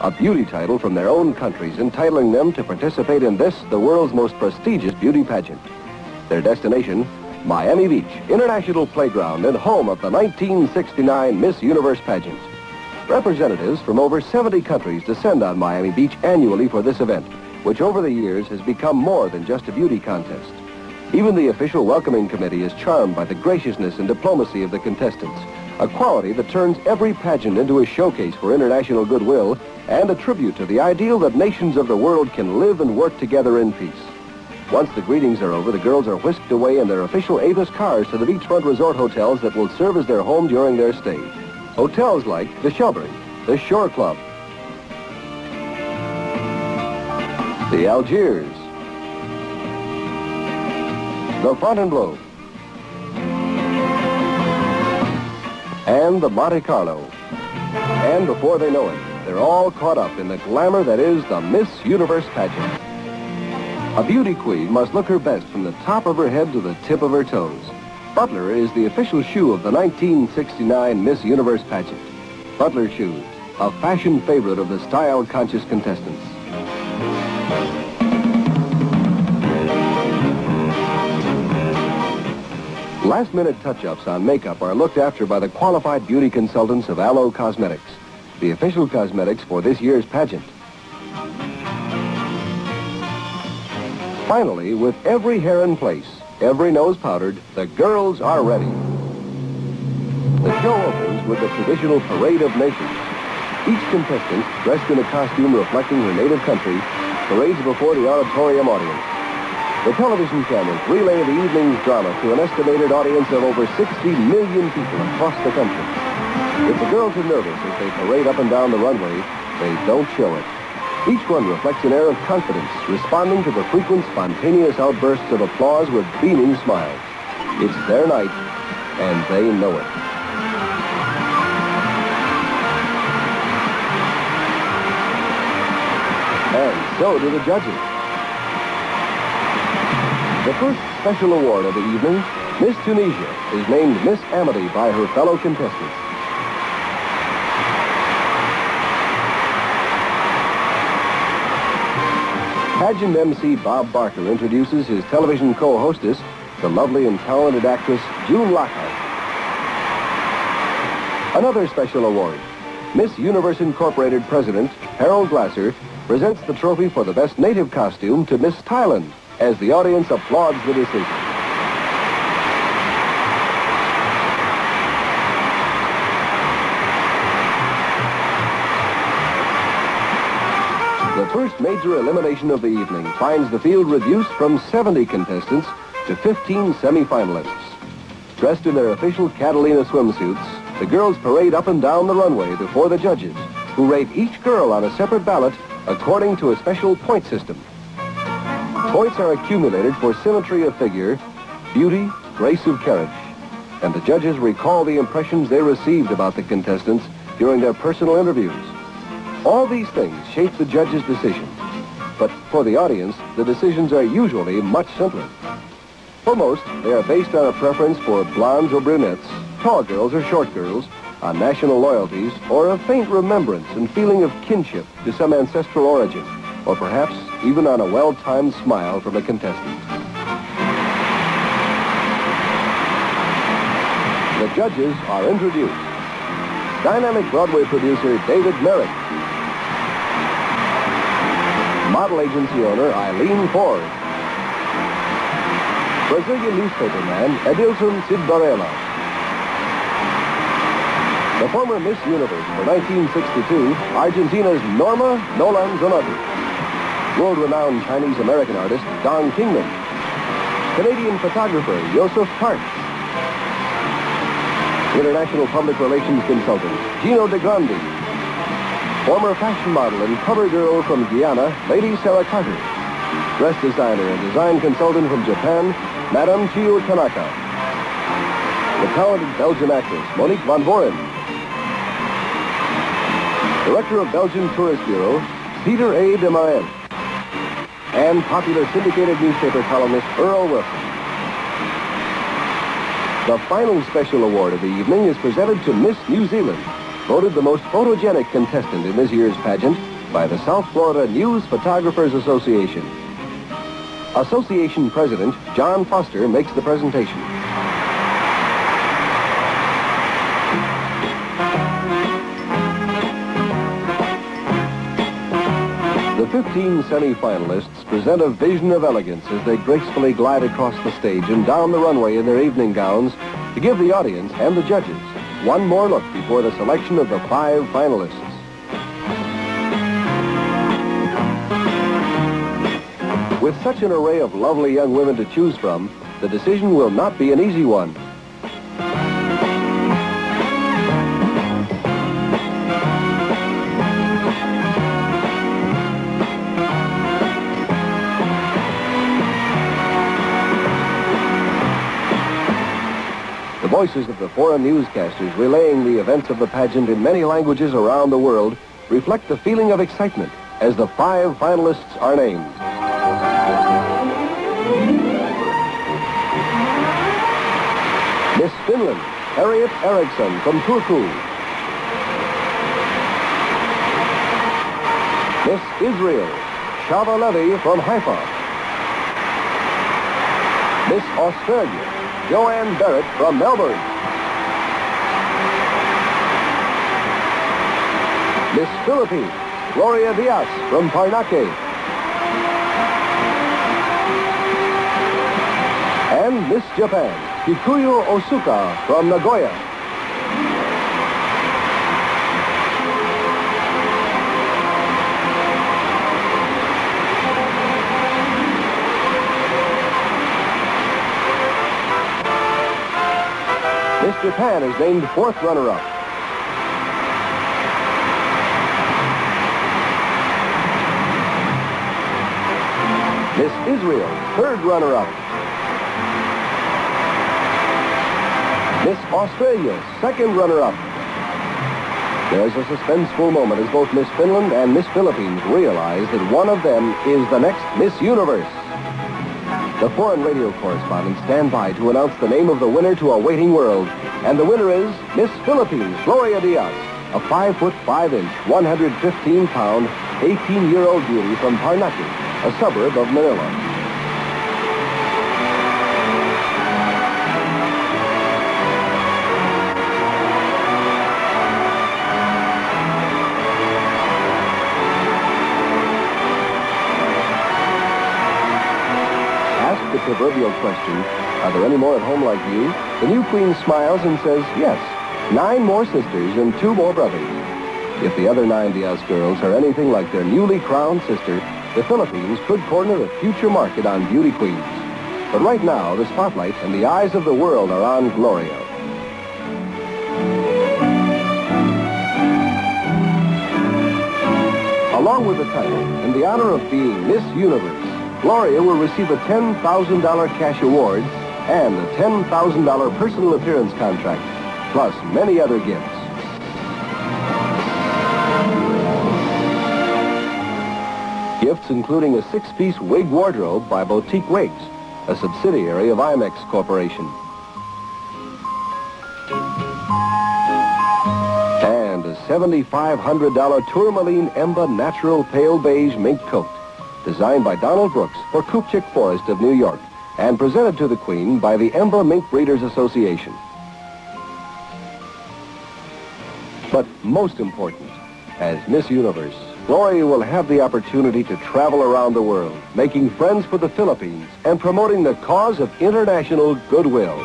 a beauty title from their own countries, entitling them to participate in this, the world's most prestigious beauty pageant. Their destination, Miami Beach, International Playground and home of the 1969 Miss Universe pageant. Representatives from over 70 countries descend on Miami Beach annually for this event, which over the years has become more than just a beauty contest. Even the official welcoming committee is charmed by the graciousness and diplomacy of the contestants, a quality that turns every pageant into a showcase for international goodwill and a tribute to the ideal that nations of the world can live and work together in peace. Once the greetings are over, the girls are whisked away in their official Avis cars to the beachfront resort hotels that will serve as their home during their stay. Hotels like the Shelburne, the Shore Club, the Algiers, the Fontainebleau, and the Monte Carlo. And before they know it, they're all caught up in the glamour that is the Miss Universe pageant. A beauty queen must look her best from the top of her head to the tip of her toes. Butler is the official shoe of the 1969 Miss Universe pageant. Butler shoes, a fashion favorite of the style-conscious contestants. Last-minute touch-ups on makeup are looked after by the qualified beauty consultants of Aloe Cosmetics, the official cosmetics for this year's pageant. Finally, with every hair in place, every nose powdered, the girls are ready. The show opens with the traditional Parade of Nations. Each contestant, dressed in a costume reflecting her native country, parades before the auditorium audience. The television cameras relay the evening's drama to an estimated audience of over 60 million people across the country. If the girls are nervous as they parade up and down the runway, they don't show it. Each one reflects an air of confidence, responding to the frequent spontaneous outbursts of applause with beaming smiles. It's their night, and they know it. And so do the judges. The first special award of the evening, Miss Tunisia, is named Miss Amity by her fellow contestants. Pageant MC Bob Barker introduces his television co-hostess, the lovely and talented actress June Lockhart. Another special award. Miss Universe Incorporated President Harold Glasser presents the trophy for the best native costume to Miss Thailand as the audience applauds the decision. First major elimination of the evening finds the field reduced from 70 contestants to 15 semifinalists. Dressed in their official Catalina swimsuits, the girls parade up and down the runway before the judges, who rate each girl on a separate ballot according to a special point system. Points are accumulated for symmetry of figure, beauty, grace of carriage, and the judges recall the impressions they received about the contestants during their personal interviews. All these things shape the judge's decision, but for the audience, the decisions are usually much simpler. For most, they are based on a preference for blondes or brunettes, tall girls or short girls, on national loyalties, or a faint remembrance and feeling of kinship to some ancestral origin, or perhaps even on a well-timed smile from a contestant. The judges are introduced. Dynamic Broadway producer David Merrick. Model agency owner Eileen Ford. Brazilian newspaperman Edilson Cid Varela. The former Miss Universe for 1962, Argentina's Norma Nolan Zanatti world-renowned Chinese-American artist Dong Kingman, Canadian photographer Joseph Hart, international public relations consultant Gino De Grande, former fashion model and cover girl from Guyana, Lady Sarah Carter, dress designer and design consultant from Japan, Madame Chiyo Tanaka, the talented Belgian actress Monique van Vooren, director of Belgian Tourist Bureau, Peter A. de Mayen, and popular syndicated newspaper columnist Earl Wilson. The final special award of the evening is presented to Miss New Zealand. Voted the most photogenic contestant in this year's pageant by the South Florida News Photographers Association. Association President John Foster makes the presentation. The 15 semi-finalists present a vision of elegance as they gracefully glide across the stage and down the runway in their evening gowns to give the audience and the judges one more look before the selection of the five finalists. With such an array of lovely young women to choose from, the decision will not be an easy one. The voices of the foreign newscasters relaying the events of the pageant in many languages around the world reflect the feeling of excitement as the five finalists are named. Miss Finland, Harriet Eriksson from Turku. Miss Israel, Shava Levy from Haifa. Miss Australia, Joanne Barrett from Melbourne. Miss Philippines, Gloria Diaz from Paranaque. And Miss Japan, Kikuyo Osuka from Nagoya. Japan is named fourth runner-up. Miss Israel, third runner-up. Miss Australia, second runner-up. There's a suspenseful moment as both Miss Finland and Miss Philippines realize that one of them is the next Miss Universe. The foreign radio correspondents stand by to announce the name of the winner to a waiting world. And the winner is Miss Philippines, Gloria Diaz, a 5 foot 5 inch, 115 pound, 18 year old beauty from Paranaque, a suburb of Manila. Proverbial question, are there any more at home like you? The new queen smiles and says, yes, nine more sisters and two more brothers. If the other nine Diaz girls are anything like their newly crowned sister, the Philippines could corner a future market on beauty queens. But right now, the spotlight and the eyes of the world are on Gloria. Along with the title and the honor of being Miss Universe, Gloria will receive a $10,000 cash award and a $10,000 personal appearance contract, plus many other gifts. Gifts including a six-piece wig wardrobe by Boutique Wigs, a subsidiary of IMEX Corporation. And a $7,500 Tourmaline Emba Natural Pale Beige Mink Coat, designed by Donald Brooks for Kupchik Forest of New York, and presented to the Queen by the Emba Mink Breeders Association. But most important, as Miss Universe, Gloria will have the opportunity to travel around the world, making friends for the Philippines and promoting the cause of international goodwill.